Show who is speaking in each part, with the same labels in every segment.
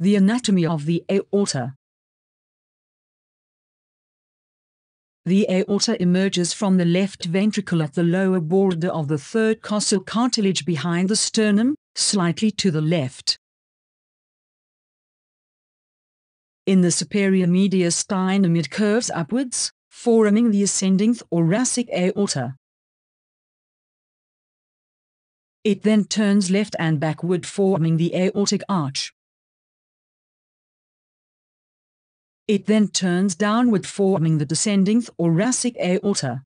Speaker 1: The anatomy of the aorta. The aorta emerges from the left ventricle at the lower border of the third costal cartilage behind the sternum, slightly to the left. In the superior mediastinum it curves upwards, forming the ascending thoracic aorta. It then turns left and backward forming the aortic arch. It then turns downward forming the descending thoracic aorta.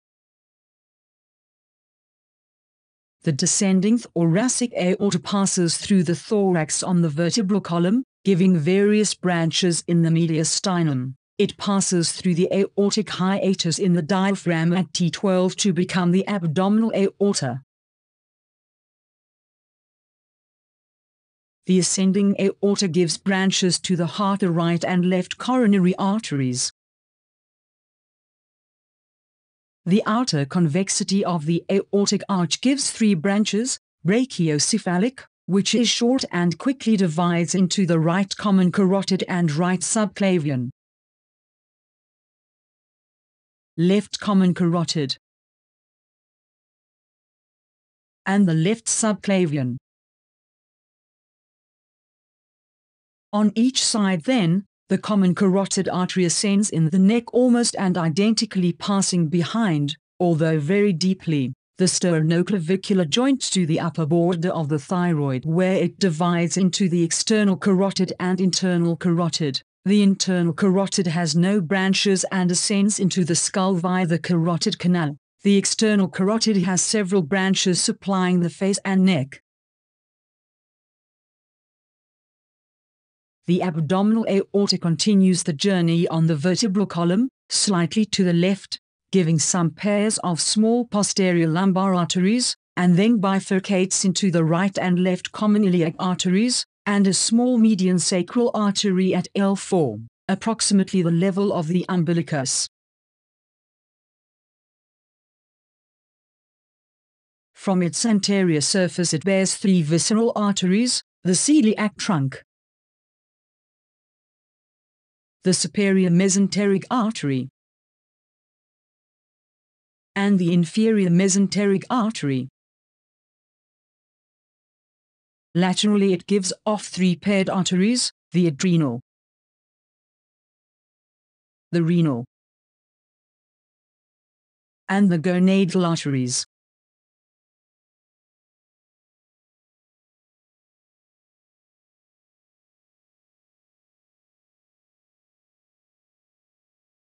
Speaker 1: The descending thoracic aorta passes through the thorax on the vertebral column, giving various branches in the mediastinum. It passes through the aortic hiatus in the diaphragm at T12 to become the abdominal aorta. The ascending aorta gives branches to the heart, the right and left coronary arteries. The outer convexity of the aortic arch gives three branches, brachiocephalic, which is short and quickly divides into the right common carotid and right subclavian. Left common carotid and the left subclavian. On each side then, the common carotid artery ascends in the neck almost and identically passing behind, although very deeply, the sternoclavicular joint to the upper border of the thyroid where it divides into the external carotid and internal carotid. The internal carotid has no branches and ascends into the skull via the carotid canal. The external carotid has several branches supplying the face and neck. The abdominal aorta continues the journey on the vertebral column, slightly to the left, giving some pairs of small posterior lumbar arteries, and then bifurcates into the right and left common iliac arteries, and a small median sacral artery at L4, approximately the level of the umbilicus. From its anterior surface it bears three visceral arteries, the celiac trunk, the superior mesenteric artery, and the inferior mesenteric artery. Laterally it gives off three paired arteries, the adrenal, the renal, and the gonadal arteries.